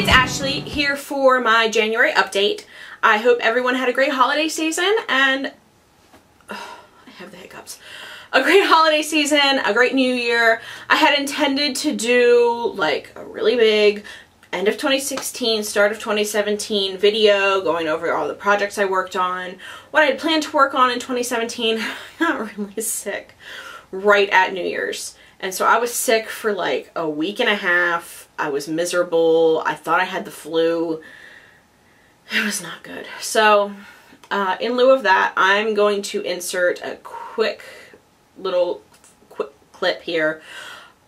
it's Ashley here for my January update. I hope everyone had a great holiday season and oh, I have the hiccups. A great holiday season, a great new year. I had intended to do like a really big end of 2016, start of 2017 video going over all the projects I worked on, what I had planned to work on in 2017. I got really sick right at New Year's. And so I was sick for like a week and a half. I was miserable. I thought I had the flu. It was not good. So uh, in lieu of that, I'm going to insert a quick little quick clip here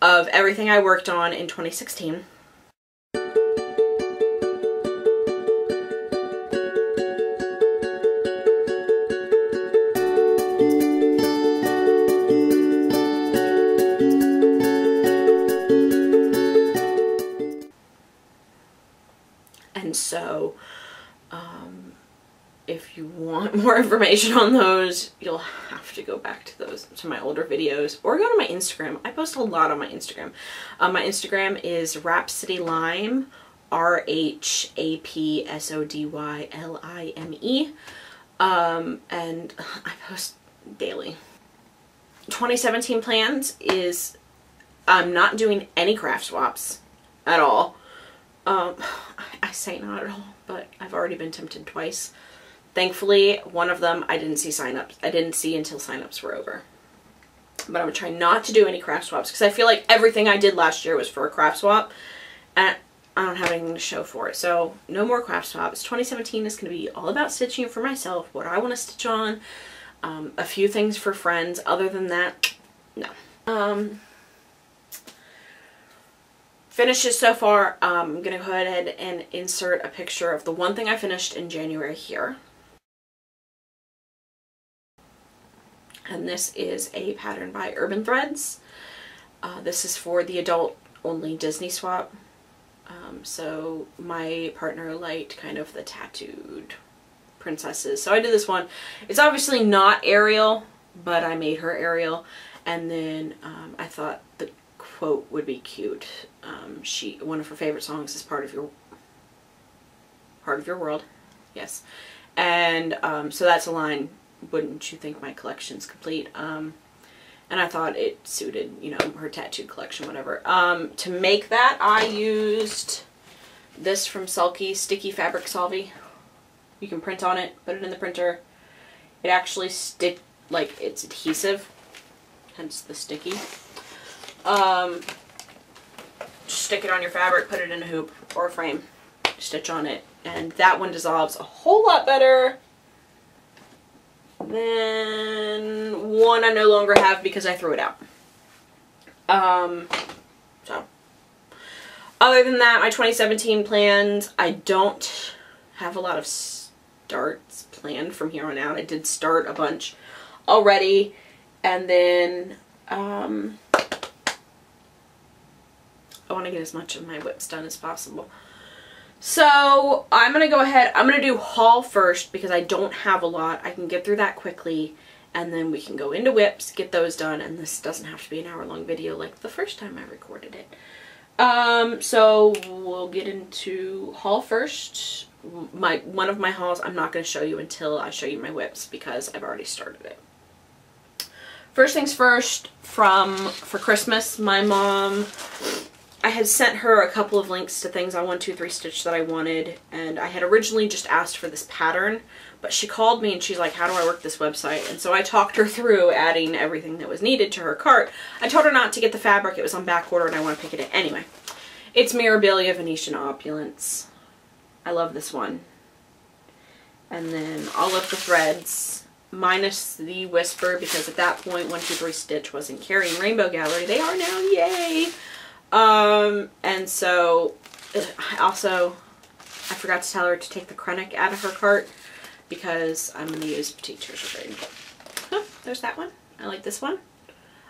of everything I worked on in 2016. More information on those, you'll have to go back to those, to my older videos, or go to my Instagram. I post a lot on my Instagram. Um, my Instagram is Rhapsody Lime, R-H-A-P-S-O-D-Y-L-I-M-E. Um, and I post daily. 2017 plans is I'm not doing any craft swaps at all. Um, I say not at all, but I've already been tempted twice. Thankfully, one of them I didn't see signups. I didn't see until signups were over. But I'm trying not to do any craft swaps because I feel like everything I did last year was for a craft swap. And I don't have anything to show for it. So no more craft swaps. 2017 is going to be all about stitching for myself, what I want to stitch on. Um, a few things for friends. Other than that, no. Um, finishes so far, um, I'm going to go ahead and insert a picture of the one thing I finished in January here. And this is a pattern by Urban Threads. Uh, this is for the adult only Disney swap. Um, so my partner liked kind of the tattooed princesses. So I did this one. It's obviously not Ariel, but I made her Ariel. And then um, I thought the quote would be cute. Um, she one of her favorite songs is part of your part of your world. Yes. And um, so that's a line, wouldn't you think my collection's complete? Um, and I thought it suited, you know, her tattooed collection, whatever. Um, to make that, I used this from Sulky Sticky Fabric Solvy. You can print on it, put it in the printer. It actually stick like it's adhesive, hence the sticky. Um, just stick it on your fabric, put it in a hoop or a frame, stitch on it, and that one dissolves a whole lot better than one I no longer have because I threw it out. Um, so, other than that, my 2017 plans, I don't have a lot of starts planned from here on out. I did start a bunch already, and then, um, I want to get as much of my WIPs done as possible. So I'm going to go ahead, I'm going to do haul first because I don't have a lot. I can get through that quickly and then we can go into WIPs, get those done, and this doesn't have to be an hour long video like the first time I recorded it. Um, so we'll get into haul first. My One of my hauls I'm not going to show you until I show you my WIPs because I've already started it. First things first, from for Christmas, my mom I had sent her a couple of links to things on 123 Stitch that I wanted, and I had originally just asked for this pattern, but she called me and she's like, how do I work this website? And so I talked her through adding everything that was needed to her cart. I told her not to get the fabric, it was on back order and I want to pick it. Anyway, it's Mirabilia Venetian Opulence. I love this one. And then all of the threads, minus the Whisper, because at that point 123 Stitch wasn't carrying Rainbow Gallery. They are now, yay! Um, and so I also, I forgot to tell her to take the Kreinik out of her cart because I'm going to use Petite Treasure there's that one. I like this one.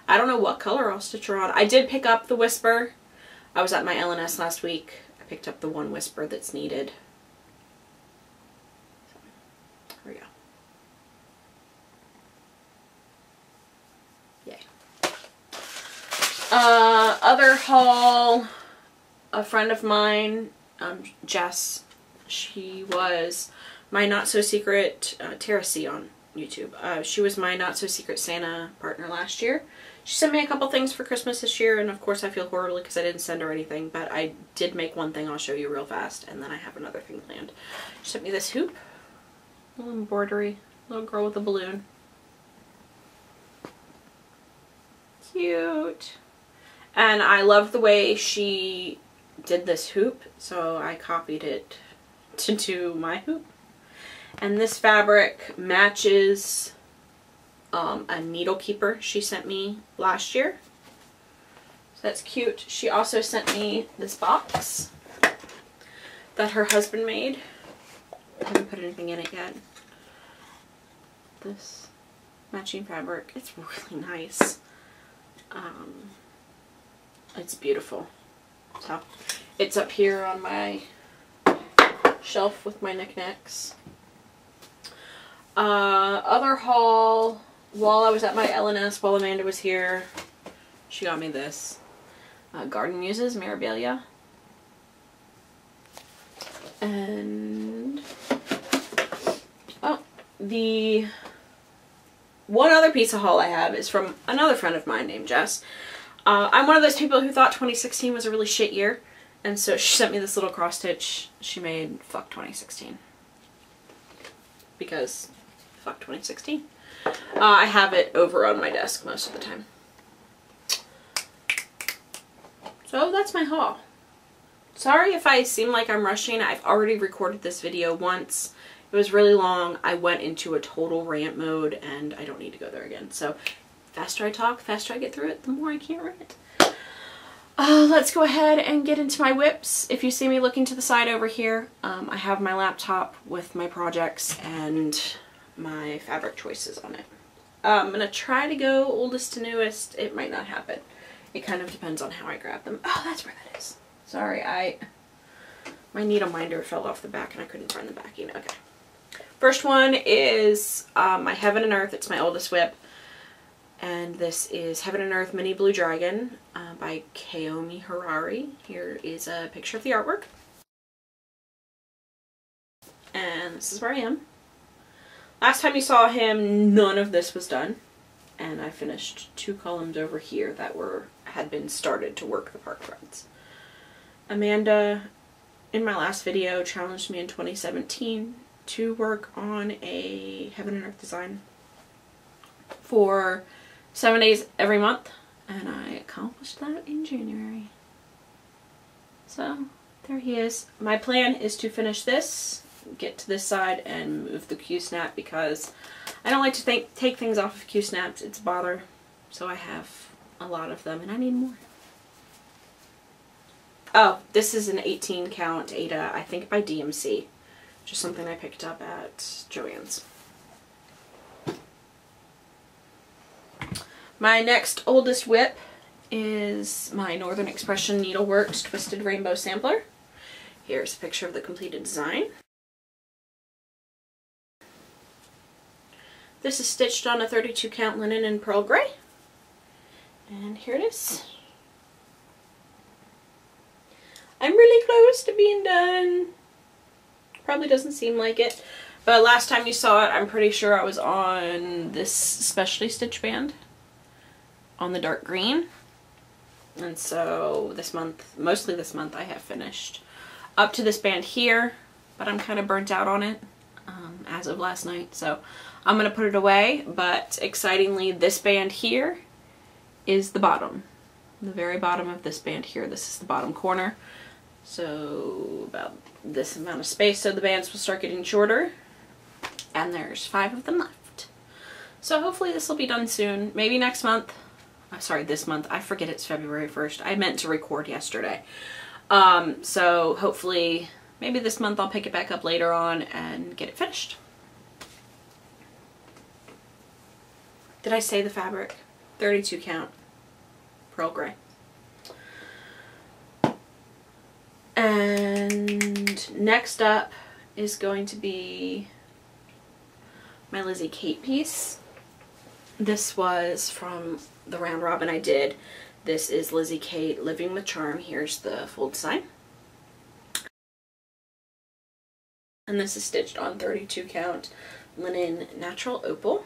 I don't know what color I'll stitch her on. I did pick up the Whisper. I was at my LNS last week. I picked up the one Whisper that's needed. So, here we go. Uh, other haul, a friend of mine um, Jess. She was my not so secret uh, Tara C on YouTube. Uh, she was my not so secret Santa partner last year. She sent me a couple things for Christmas this year, and of course I feel horribly because I didn't send her anything, but I did make one thing I'll show you real fast, and then I have another thing planned. She sent me this hoop, little embroidery, little girl with a balloon. Cute. And I love the way she did this hoop, so I copied it to do my hoop. And this fabric matches um, a needle keeper she sent me last year. So that's cute. She also sent me this box that her husband made. I haven't put anything in it yet. This matching fabric. It's really nice. Um, it's beautiful. So it's up here on my shelf with my knickknacks. Uh, other haul, while I was at my LNS, while Amanda was here, she got me this. Uh, Garden Muses, Mirabilia. And, oh, the one other piece of haul I have is from another friend of mine named Jess. Uh, I'm one of those people who thought 2016 was a really shit year. And so she sent me this little cross stitch she made fuck 2016. Because fuck 2016. Uh, I have it over on my desk most of the time. So that's my haul. Sorry if I seem like I'm rushing. I've already recorded this video once. It was really long. I went into a total rant mode and I don't need to go there again. So faster I talk, faster I get through it, the more I can't rant. Uh, let's go ahead and get into my WIPs. If you see me looking to the side over here, um, I have my laptop with my projects and my fabric choices on it. Uh, I'm going to try to go oldest to newest. It might not happen. It kind of depends on how I grab them. Oh, that's where that is. Sorry, I... My needle minder fell off the back and I couldn't find the backing. Okay. First one is um, my Heaven and Earth. It's my oldest WIP. And this is Heaven and Earth Mini Blue Dragon uh, by Kaomi Harari. Here is a picture of the artwork. And this is where I am. Last time you saw him, none of this was done. And I finished two columns over here that were had been started to work the park threads. Amanda, in my last video, challenged me in 2017 to work on a Heaven and Earth design for seven days every month and I accomplished that in January. So there he is. My plan is to finish this, get to this side and move the Q-snap because I don't like to think, take things off of Q-snaps. It's a bother. So I have a lot of them and I need more. Oh, this is an 18 count Aida, I think by DMC. Just something I picked up at Joann's. My next oldest WIP is my Northern Expression Needleworks Twisted Rainbow Sampler. Here's a picture of the completed design. This is stitched on a 32 count linen in pearl gray. And here it is. I'm really close to being done. Probably doesn't seem like it. But last time you saw it, I'm pretty sure I was on this specialty stitch band on the dark green. And so this month, mostly this month, I have finished up to this band here, but I'm kind of burnt out on it um, as of last night. So I'm going to put it away, but excitingly, this band here is the bottom. The very bottom of this band here. This is the bottom corner. So about this amount of space, so the bands will start getting shorter. And there's five of them left. So hopefully this will be done soon. Maybe next month sorry, this month. I forget it's February 1st. I meant to record yesterday. Um, so hopefully maybe this month I'll pick it back up later on and get it finished. Did I say the fabric? 32 count. Pearl gray. And next up is going to be my Lizzie Kate piece. This was from the round robin I did. This is Lizzie Kate Living with Charm. Here's the fold design. And this is stitched on 32 count linen natural opal.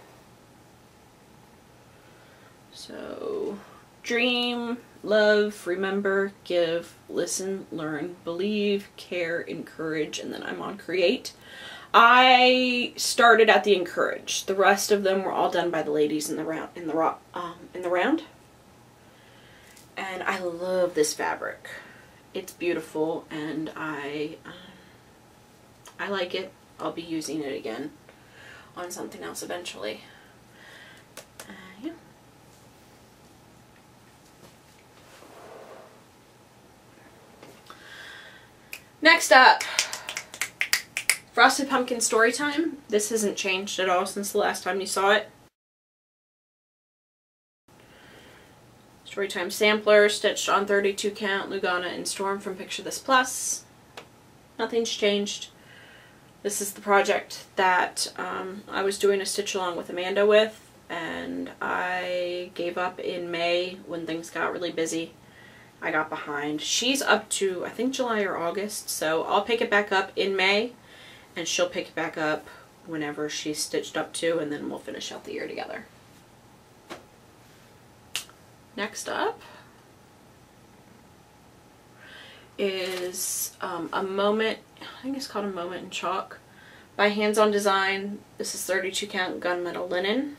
So dream, love, remember, give, listen, learn, believe, care, encourage, and then I'm on create. I started at the encourage. The rest of them were all done by the ladies in the round in the um, in the round. And I love this fabric. It's beautiful and I um, I like it. I'll be using it again on something else eventually. Uh, yeah. Next up, Frosted Pumpkin Storytime. This hasn't changed at all since the last time you saw it. Storytime Sampler, stitched on 32 count, Lugana and Storm from Picture This Plus. Nothing's changed. This is the project that um, I was doing a stitch along with Amanda with and I gave up in May when things got really busy. I got behind. She's up to I think July or August so I'll pick it back up in May and she'll pick it back up whenever she's stitched up to and then we'll finish out the year together. Next up is um, a moment, I think it's called a moment in chalk by Hands On Design. This is 32 count gunmetal linen.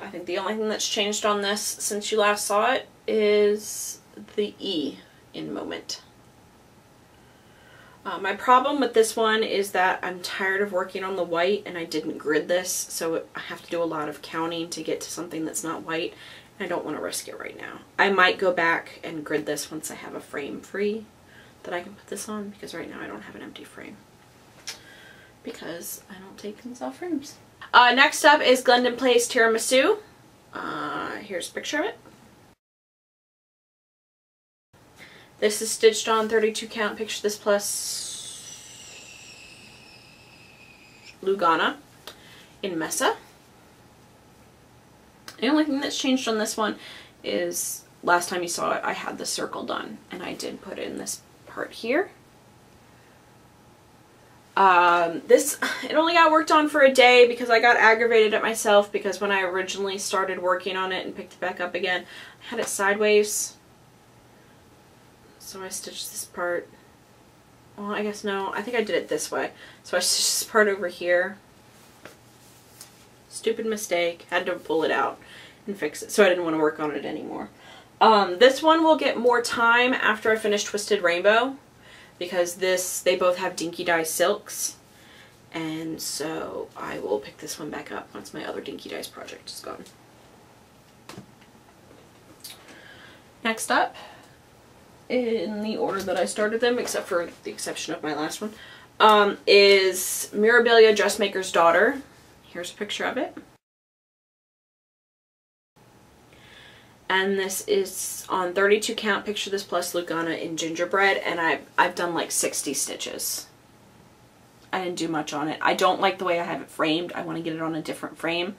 I think the only thing that's changed on this since you last saw it is the E in moment. Uh, my problem with this one is that I'm tired of working on the white and I didn't grid this so I have to do a lot of counting to get to something that's not white I don't want to risk it right now. I might go back and grid this once I have a frame free that I can put this on because right now I don't have an empty frame because I don't take things off frames. Uh, next up is Glendon Place Tiramisu. Uh, here's a picture of it. This is stitched on 32 count picture this plus Lugana in Mesa. The only thing that's changed on this one is last time you saw it I had the circle done and I did put in this part here. Um, this, it only got worked on for a day because I got aggravated at myself because when I originally started working on it and picked it back up again, I had it sideways. So I stitched this part. Well, I guess no, I think I did it this way. So I stitched this part over here. Stupid mistake. Had to pull it out and fix it. So I didn't want to work on it anymore. Um, this one will get more time after I finish Twisted Rainbow because this, they both have Dinky Dye silks. And so I will pick this one back up once my other Dinky Dyes project is gone. Next up, in the order that I started them, except for the exception of my last one, um, is Mirabilia Dressmaker's Daughter. Here's a picture of it. and this is on 32 count picture this plus Lugana in gingerbread and I've, I've done like 60 stitches I didn't do much on it I don't like the way I have it framed I want to get it on a different frame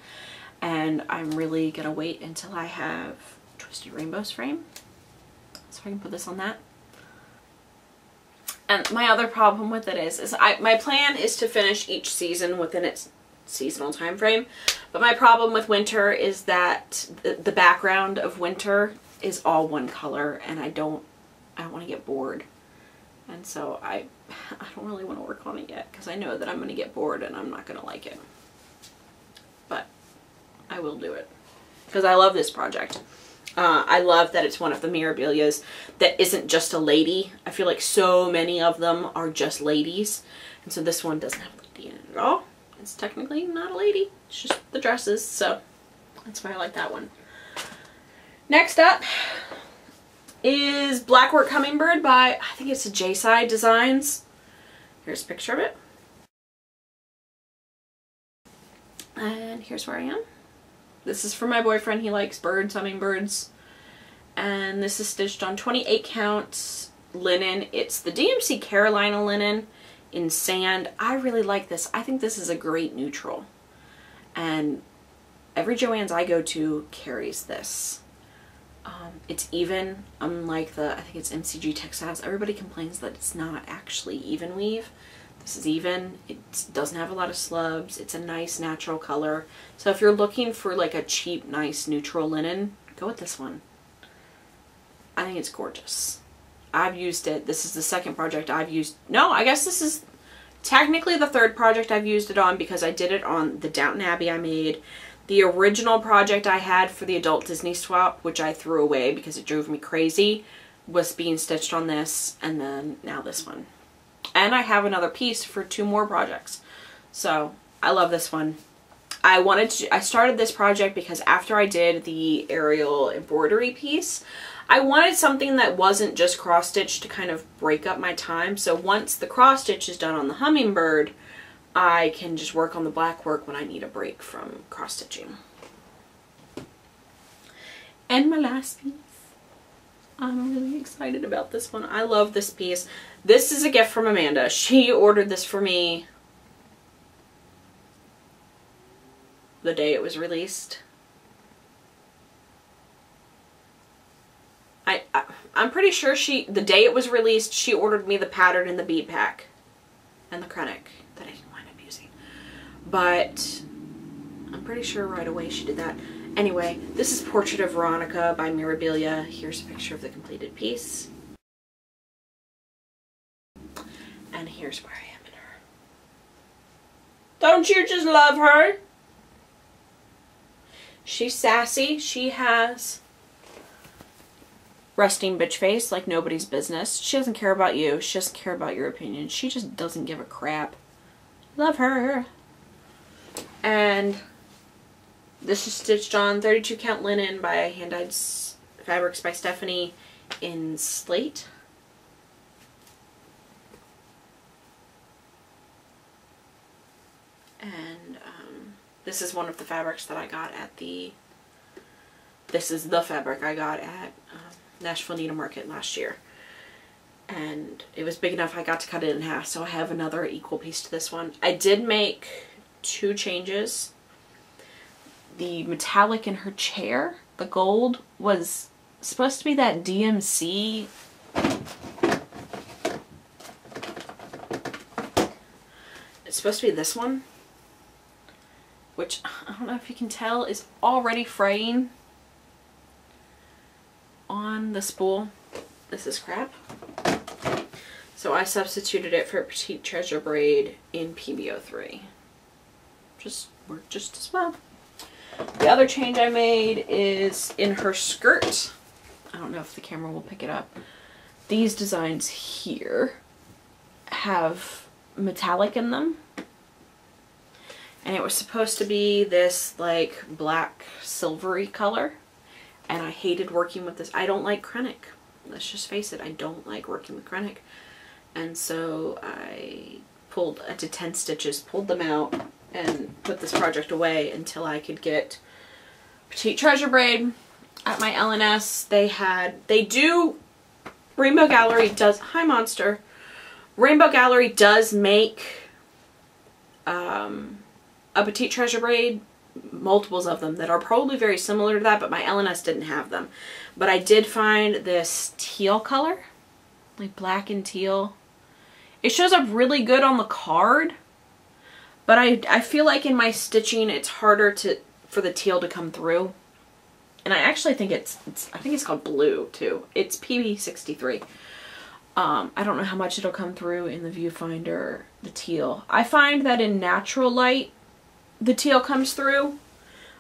and I'm really gonna wait until I have Twisted Rainbows frame so I can put this on that and my other problem with it is, is I, my plan is to finish each season within its seasonal time frame. But my problem with winter is that the, the background of winter is all one color and I don't I don't want to get bored. And so I I don't really want to work on it yet because I know that I'm going to get bored and I'm not going to like it. But I will do it because I love this project. Uh, I love that it's one of the Mirabilias that isn't just a lady. I feel like so many of them are just ladies. And so this one doesn't have a lady in it at all. It's technically not a lady. It's just the dresses, so that's why I like that one. Next up is Blackwork Hummingbird by, I think it's J-Side Designs. Here's a picture of it. And here's where I am. This is for my boyfriend. He likes birds, hummingbirds. And this is stitched on 28 counts linen. It's the DMC Carolina linen in sand. I really like this. I think this is a great neutral. And every Joann's I go to carries this. Um, it's even, unlike the, I think it's MCG Textiles. Everybody complains that it's not actually even weave. This is even. It doesn't have a lot of slubs. It's a nice natural color. So if you're looking for like a cheap, nice neutral linen, go with this one. I think it's gorgeous. I've used it. This is the second project I've used. No, I guess this is technically the third project I've used it on because I did it on the Downton Abbey I made. The original project I had for the adult Disney swap, which I threw away because it drove me crazy, was being stitched on this and then now this one. And I have another piece for two more projects. So I love this one. I wanted to, I started this project because after I did the Ariel embroidery piece, I wanted something that wasn't just cross stitch to kind of break up my time. So once the cross stitch is done on the hummingbird, I can just work on the black work when I need a break from cross stitching. And my last piece. I'm really excited about this one. I love this piece. This is a gift from Amanda. She ordered this for me the day it was released. I, I I'm pretty sure she the day it was released she ordered me the pattern and the bead pack and the Kreinik that I didn't wind up using. But I'm pretty sure right away she did that. Anyway, this is Portrait of Veronica by Mirabilia. Here's a picture of the completed piece. And here's where I am in her. Don't you just love her? She's sassy. She has resting bitch face like nobody's business. She doesn't care about you. She doesn't care about your opinion. She just doesn't give a crap. Love her. And this is stitched on 32 count linen by Hand Dyed Fabrics by Stephanie in slate. And um, this is one of the fabrics that I got at the, this is the fabric I got at um, Nashville Needle Market last year. And it was big enough I got to cut it in half, so I have another equal piece to this one. I did make two changes the metallic in her chair, the gold, was supposed to be that DMC it's supposed to be this one which I don't know if you can tell is already fraying on the spool. This is crap. So I substituted it for a Petite Treasure Braid in PBO3. just worked just as well the other change I made is in her skirt. I don't know if the camera will pick it up. These designs here have metallic in them. And it was supposed to be this like black silvery color. And I hated working with this. I don't like Kreinik. Let's just face it. I don't like working with Kreinik. And so I pulled, I did 10 stitches, pulled them out, and put this project away until I could get Petite Treasure Braid at my LNS. They had, they do, Rainbow Gallery does, hi Monster, Rainbow Gallery does make um, a Petite Treasure Braid, multiples of them that are probably very similar to that, but my LNS didn't have them. But I did find this teal color, like black and teal. It shows up really good on the card, but I, I feel like in my stitching it's harder to for the teal to come through. And I actually think it's, it's I think it's called blue too. It's PB63. Um, I don't know how much it'll come through in the viewfinder, the teal. I find that in natural light, the teal comes through,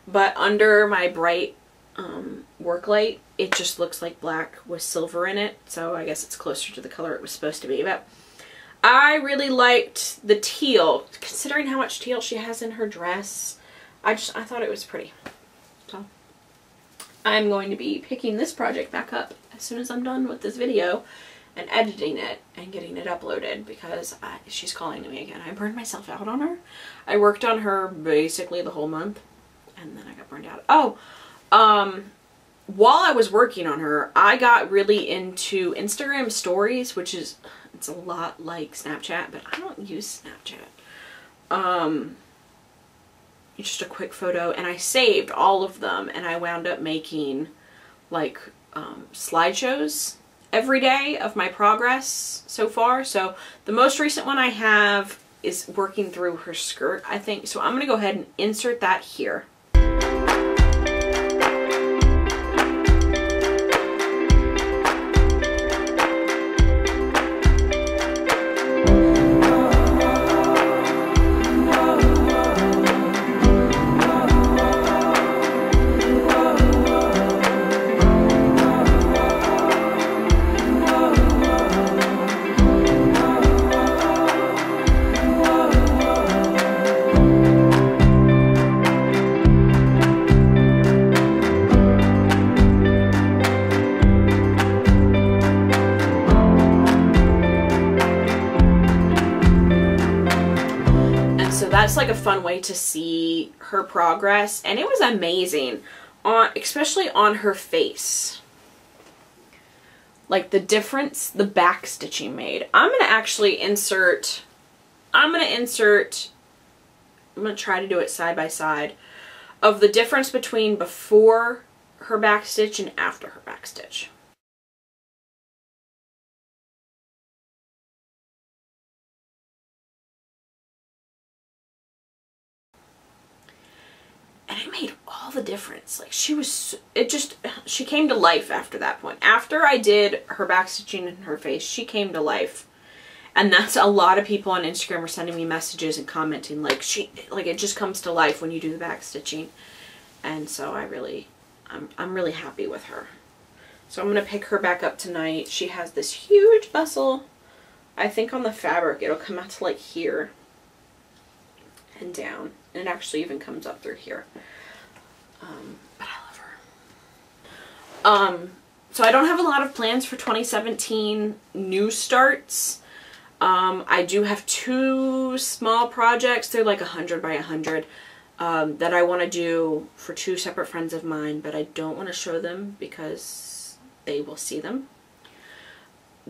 but under my bright um, work light, it just looks like black with silver in it. So I guess it's closer to the color it was supposed to be. But I really liked the teal, considering how much teal she has in her dress. I just, I thought it was pretty. So, I'm going to be picking this project back up as soon as I'm done with this video and editing it and getting it uploaded because I, she's calling to me again. I burned myself out on her. I worked on her basically the whole month and then I got burned out. Oh, um, while I was working on her, I got really into Instagram stories, which is it's a lot like Snapchat, but I don't use Snapchat. Um, just a quick photo and I saved all of them and I wound up making like um, slideshows every day of my progress so far. So the most recent one I have is working through her skirt, I think. So I'm going to go ahead and insert that here. Fun way to see her progress and it was amazing on especially on her face. Like the difference the back stitching made. I'm gonna actually insert i'm gonna insert i'm gonna try to do it side by side of the difference between before her back stitch and after her back stitch and it made all the difference. Like she was, it just, she came to life after that point. After I did her back stitching in her face, she came to life. And that's a lot of people on Instagram are sending me messages and commenting like she, like it just comes to life when you do the back stitching. And so I really, I'm, I'm really happy with her. So I'm going to pick her back up tonight. She has this huge bustle. I think on the fabric it'll come out to like here and down. And it actually even comes up through here. Um, but I love her. Um, so I don't have a lot of plans for 2017 new starts. Um, I do have two small projects. They're like 100 by 100 um, that I want to do for two separate friends of mine, but I don't want to show them because they will see them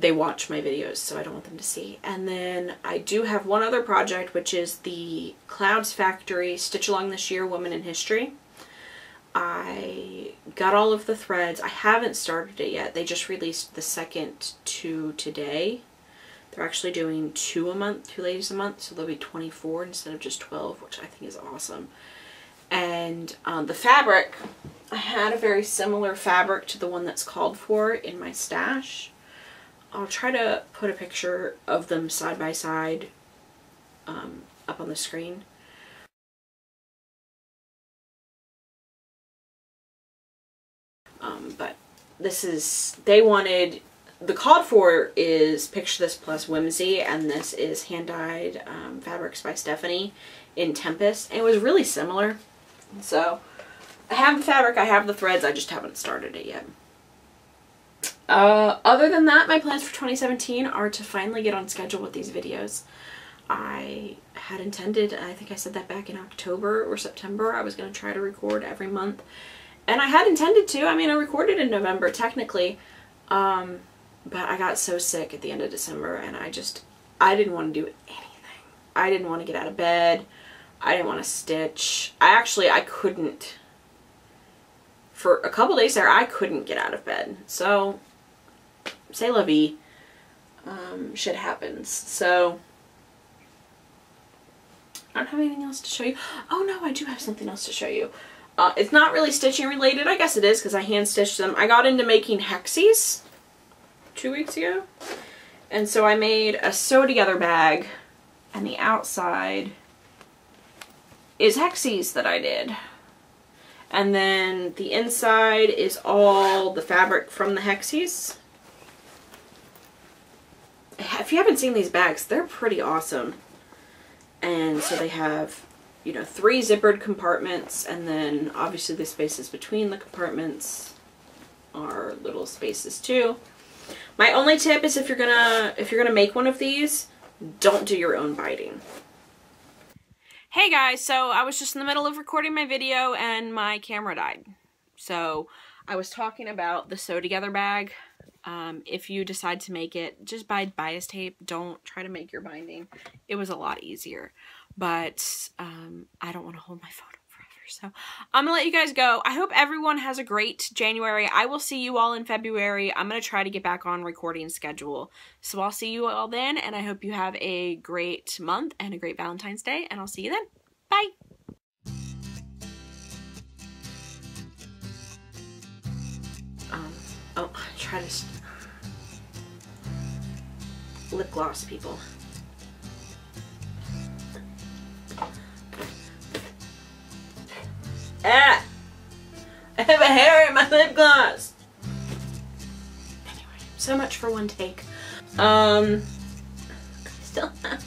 they watch my videos, so I don't want them to see. And then I do have one other project, which is the Clouds Factory Stitch Along This Year Woman in History. I got all of the threads. I haven't started it yet. They just released the second two today. They're actually doing two a month, two ladies a month, so there'll be 24 instead of just 12, which I think is awesome. And um, the fabric, I had a very similar fabric to the one that's called for in my stash. I'll try to put a picture of them side by side um, up on the screen. Um, but this is, they wanted, the called for is Picture This plus Whimsy, and this is hand dyed um, fabrics by Stephanie in Tempest. And it was really similar. So I have the fabric, I have the threads, I just haven't started it yet. Uh, other than that, my plans for 2017 are to finally get on schedule with these videos. I had intended, I think I said that back in October or September, I was going to try to record every month. And I had intended to. I mean, I recorded in November, technically. Um, but I got so sick at the end of December and I just, I didn't want to do anything. I didn't want to get out of bed. I didn't want to stitch. I actually, I couldn't. For a couple days there, I couldn't get out of bed. So say la vie. Um, shit happens. So, I don't have anything else to show you. Oh no, I do have something else to show you. Uh, it's not really stitching related. I guess it is because I hand stitched them. I got into making hexies two weeks ago. And so I made a sew together bag and the outside is hexies that I did. And then the inside is all the fabric from the hexies if you haven't seen these bags, they're pretty awesome. And so they have, you know, three zippered compartments and then obviously the spaces between the compartments are little spaces too. My only tip is if you're gonna if you're gonna make one of these, don't do your own biting. Hey guys, so I was just in the middle of recording my video and my camera died. So I was talking about the sew together bag um, if you decide to make it, just buy bias tape. Don't try to make your binding. It was a lot easier. But um, I don't want to hold my phone up forever. So I'm gonna let you guys go. I hope everyone has a great January. I will see you all in February. I'm gonna try to get back on recording schedule. So I'll see you all then, and I hope you have a great month and a great Valentine's Day, and I'll see you then. Bye. Um, oh, try to lip gloss people. Ah! I have a hair in my lip gloss. Anyway, so much for one take. Um, still have